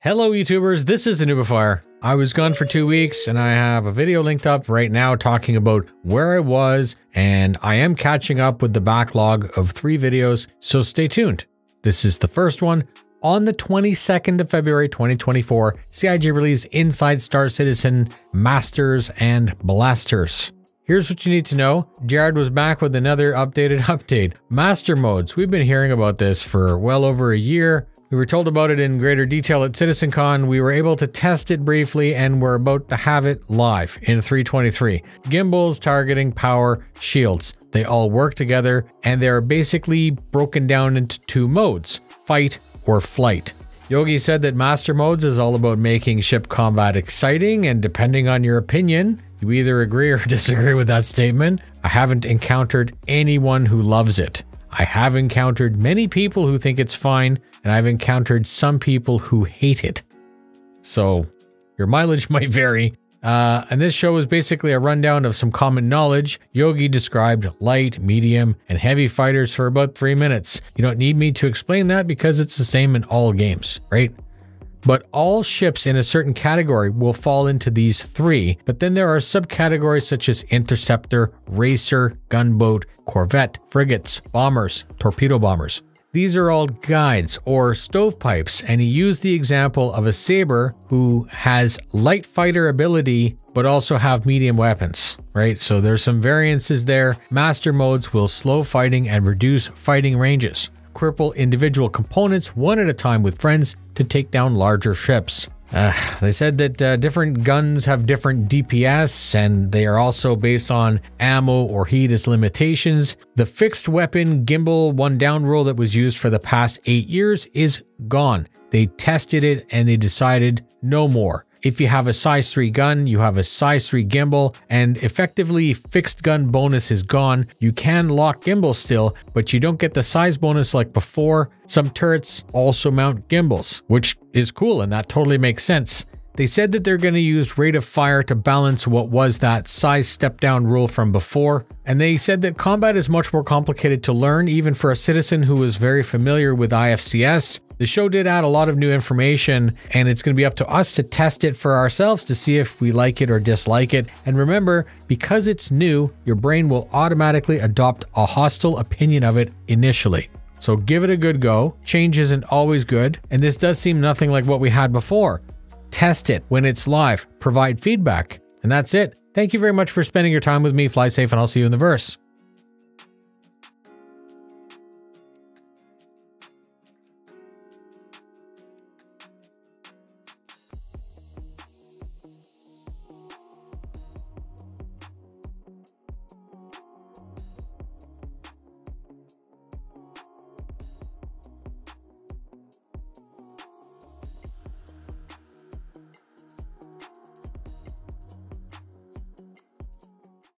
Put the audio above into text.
Hello YouTubers, this is a Noobifier. I was gone for two weeks and I have a video linked up right now talking about where I was and I am catching up with the backlog of three videos, so stay tuned. This is the first one. On the 22nd of February 2024, CIG released Inside Star Citizen, Masters, and Blasters. Here's what you need to know. Jared was back with another updated update. Master modes. We've been hearing about this for well over a year. We were told about it in greater detail at CitizenCon. We were able to test it briefly and we're about to have it live in 323. Gimbals, targeting, power, shields. They all work together and they're basically broken down into two modes, fight or flight. Yogi said that Master Modes is all about making ship combat exciting and depending on your opinion, you either agree or disagree with that statement. I haven't encountered anyone who loves it. I have encountered many people who think it's fine, and I've encountered some people who hate it. So your mileage might vary. Uh, and this show is basically a rundown of some common knowledge. Yogi described light, medium, and heavy fighters for about three minutes. You don't need me to explain that because it's the same in all games, right? But all ships in a certain category will fall into these three, but then there are subcategories such as interceptor, racer, gunboat, corvette, frigates, bombers, torpedo bombers. These are all guides or stovepipes, and he used the example of a Sabre who has light fighter ability but also have medium weapons, right? So there's some variances there. Master modes will slow fighting and reduce fighting ranges cripple individual components one at a time with friends to take down larger ships. Uh, they said that uh, different guns have different DPS and they are also based on ammo or heat as limitations. The fixed weapon gimbal one down rule that was used for the past eight years is gone. They tested it and they decided no more. If you have a size 3 gun, you have a size 3 gimbal, and effectively fixed gun bonus is gone. You can lock gimbal still, but you don't get the size bonus like before. Some turrets also mount gimbals, which is cool and that totally makes sense. They said that they're going to use rate of fire to balance what was that size step down rule from before. And they said that combat is much more complicated to learn, even for a citizen who is very familiar with IFCS. The show did add a lot of new information, and it's going to be up to us to test it for ourselves to see if we like it or dislike it. And remember, because it's new, your brain will automatically adopt a hostile opinion of it initially. So give it a good go. Change isn't always good, and this does seem nothing like what we had before test it when it's live, provide feedback, and that's it. Thank you very much for spending your time with me. Fly safe, and I'll see you in the verse.